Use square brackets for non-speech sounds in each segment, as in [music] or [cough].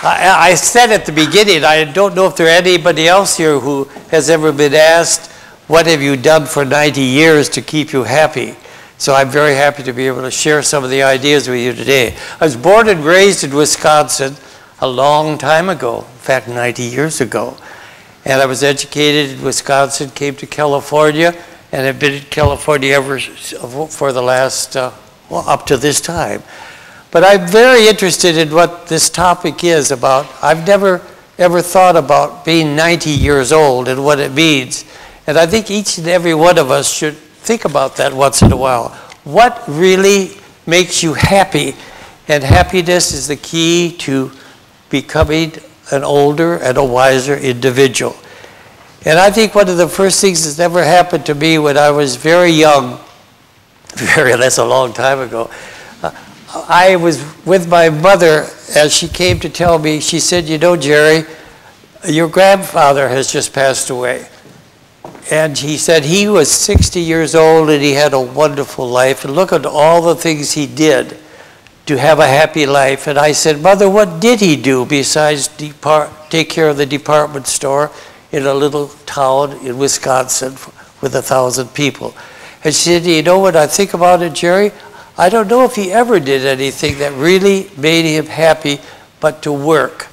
I, I said at the beginning, I don't know if there anybody else here who has ever been asked, what have you done for 90 years to keep you happy? So I'm very happy to be able to share some of the ideas with you today. I was born and raised in Wisconsin a long time ago, in fact, 90 years ago. And I was educated in Wisconsin, came to California, and have been in California ever for the last, uh, well, up to this time. But I'm very interested in what this topic is about. I've never ever thought about being 90 years old and what it means. And I think each and every one of us should think about that once in a while. What really makes you happy? And happiness is the key to becoming an older and a wiser individual. And I think one of the first things that's ever happened to me when I was very young, [laughs] very, that's a long time ago, I was with my mother as she came to tell me, she said, you know, Jerry, your grandfather has just passed away. And he said he was 60 years old and he had a wonderful life. And look at all the things he did to have a happy life. And I said, Mother, what did he do besides depart, take care of the department store in a little town in Wisconsin with a thousand people? And she said, You know what I think about it, Jerry? I don't know if he ever did anything that really made him happy but to work.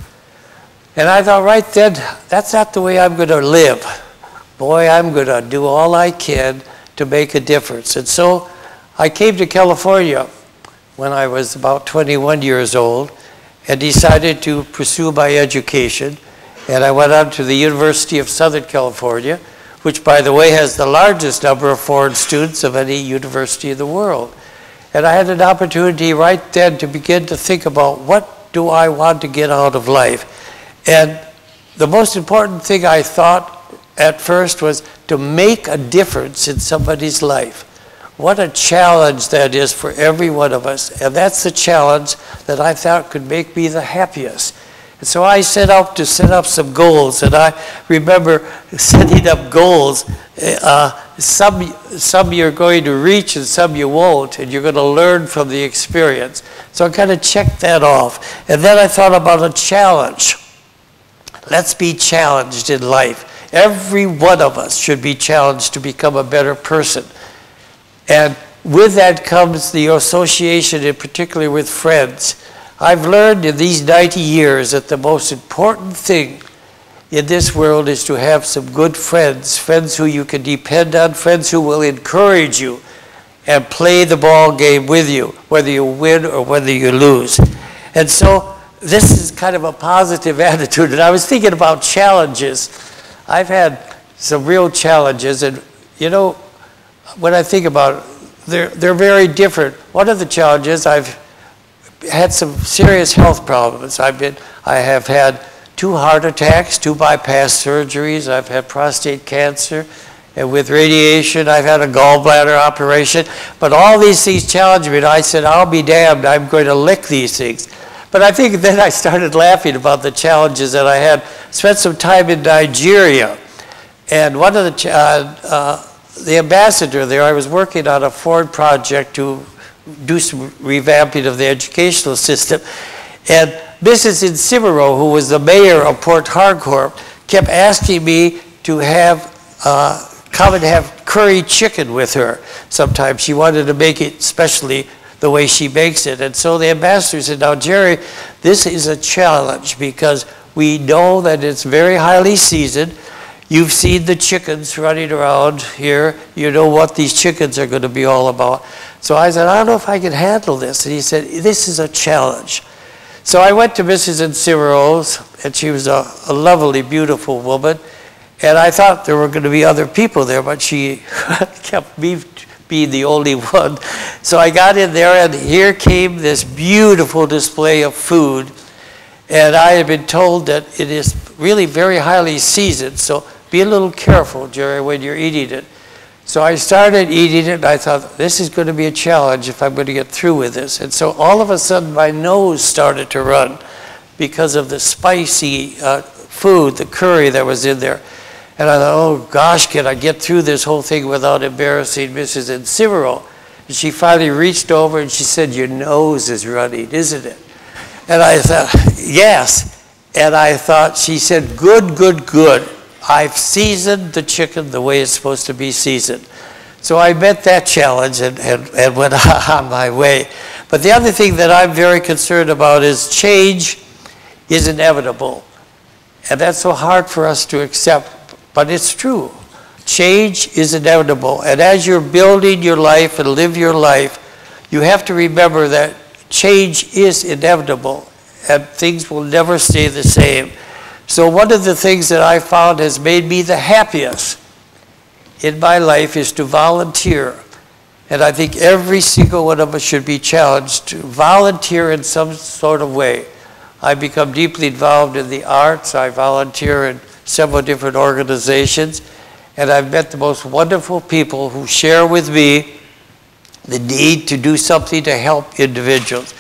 And I thought, right then, that's not the way I'm going to live. Boy, I'm going to do all I can to make a difference. And so I came to California when I was about 21 years old and decided to pursue my education. And I went on to the University of Southern California, which, by the way, has the largest number of foreign students of any university in the world. And I had an opportunity right then to begin to think about what do I want to get out of life. And the most important thing I thought at first was to make a difference in somebody's life. What a challenge that is for every one of us. And that's the challenge that I thought could make me the happiest. And so I set out to set up some goals. And I remember [laughs] setting up goals. Uh, some, some you're going to reach and some you won't, and you're going to learn from the experience. So I kind of checked that off. And then I thought about a challenge. Let's be challenged in life. Every one of us should be challenged to become a better person. And with that comes the association, and particularly with friends. I've learned in these 90 years that the most important thing in this world is to have some good friends, friends who you can depend on, friends who will encourage you and play the ball game with you, whether you win or whether you lose. And so this is kind of a positive [laughs] attitude. And I was thinking about challenges. I've had some real challenges, and you know, when I think about it, they're, they're very different. One of the challenges, I've had some serious health problems. I've been, I have had two heart attacks, two bypass surgeries. I've had prostate cancer. And with radiation, I've had a gallbladder operation. But all these things challenged me. And I said, I'll be damned. I'm going to lick these things. But I think [laughs] then I started laughing about the challenges that I had. Spent some time in Nigeria. And one of the, uh, uh, the ambassador there, I was working on a Ford project to do some revamping of the educational system. And Mrs. Insibero, who was the mayor of Port Harcourt, kept asking me to have uh, come and have curry chicken with her. Sometimes she wanted to make it especially the way she makes it. And so the ambassador said, now Jerry, this is a challenge because we know that it's very highly seasoned. You've seen the chickens running around here. You know what these chickens are going to be all about. So I said, I don't know if I can handle this. And he said, this is a challenge. So I went to Mrs. Insimero's, and she was a, a lovely, beautiful woman. And I thought there were going to be other people there, but she [laughs] kept me being the only one. So I got in there, and here came this beautiful display of food. And I had been told that it is really very highly seasoned, so be a little careful, Jerry, when you're eating it. So I started eating it, and I thought, this is going to be a challenge if I'm going to get through with this. And so all of a sudden, my nose started to run because of the spicy uh, food, the curry that was in there. And I thought, oh gosh, can I get through this whole thing without embarrassing Mrs. Insibero? And she finally reached over and she said, your nose is running, isn't it? And I thought, yes. And I thought, she said, good, good, good. I've seasoned the chicken the way it's supposed to be seasoned. So I met that challenge and, and, and went [laughs] on my way. But the other thing that I'm very concerned about is change is inevitable. And that's so hard for us to accept, but it's true. Change is inevitable. And as you're building your life and live your life, you have to remember that change is inevitable and things will never stay the same. So one of the things that I found has made me the happiest in my life is to volunteer. And I think every single one of us should be challenged to volunteer in some sort of way. I've become deeply involved in the arts. I volunteer in several different organizations. And I've met the most wonderful people who share with me the need to do something to help individuals.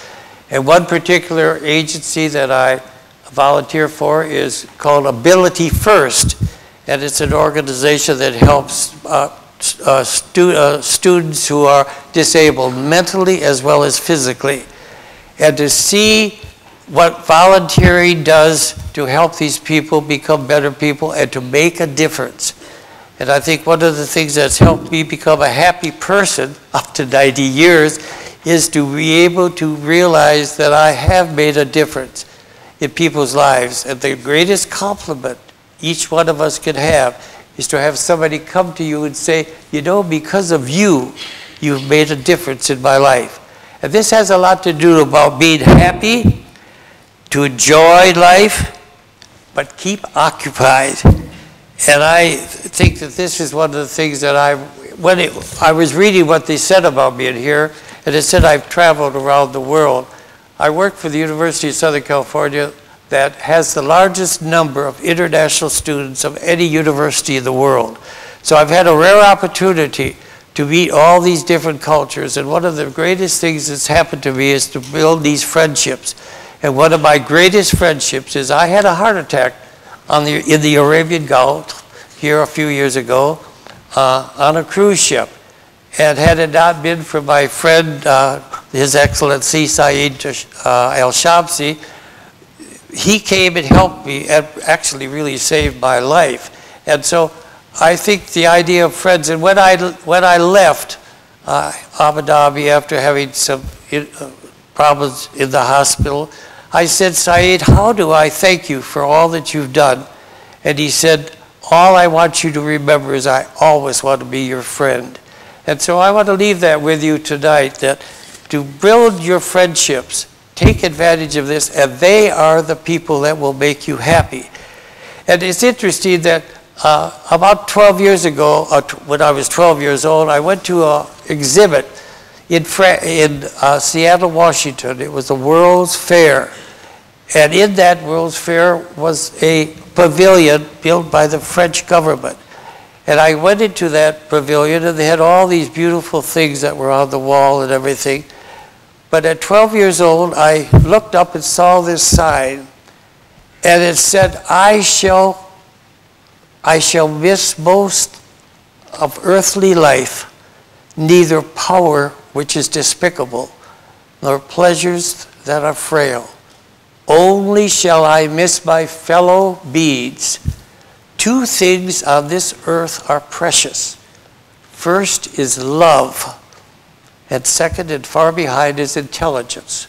And one particular agency that I volunteer for is called Ability First, and it's an organization that helps uh, uh, stu uh, students who are disabled mentally as well as physically. And to see what volunteering does to help these people become better people and to make a difference. And I think one of the things that's helped me become a happy person [laughs] up to 90 years is to be able to realize that I have made a difference in people's lives. And the greatest compliment each one of us can have is to have somebody come to you and say, you know, because of you, you've made a difference in my life. And this has a lot to do about being happy, to enjoy life, but keep occupied. And I think that this is one of the things that I, when it, I was reading what they said about me in here, and it said I've traveled around the world. I work for the University of Southern California that has the largest number of international students of any university in the world. So I've had a rare opportunity to meet all these different cultures. And one of the greatest things that's happened to me is to build these friendships. And one of my greatest friendships is I had a heart attack on the, in the Arabian Gulf here a few years ago uh, on a cruise ship. And had it not been for my friend, uh, His Excellency Saeed uh, El Shamsi, he came and helped me and actually really saved my life. And so I think the idea of friends, and when I, when I left uh, Abu Dhabi after having some uh, problems in the hospital, I said, Saeed, how do I thank you for all that you've done? And he said, all I want you to remember is I always want to be your friend. And so I want to leave that with you tonight, that to build your friendships, take advantage of this, and they are the people that will make you happy. And it's interesting that uh, about 12 years ago, uh, when I was 12 years old, I went to an exhibit in, Fra in uh, Seattle, Washington. It was the World's Fair. And in that World's Fair was a pavilion built by the French government. And I went into that pavilion and they had all these beautiful things that were on the wall and everything. But at 12 years old, I looked up and saw this sign, and it said, I shall, I shall miss most of earthly life, neither power which is despicable, nor pleasures that are frail. Only shall I miss my fellow beings. Two things on this earth are precious. First is love and second and far behind is intelligence.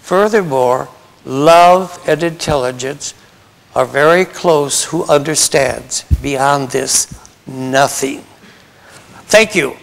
Furthermore, love and intelligence are very close who understands. Beyond this, nothing. Thank you.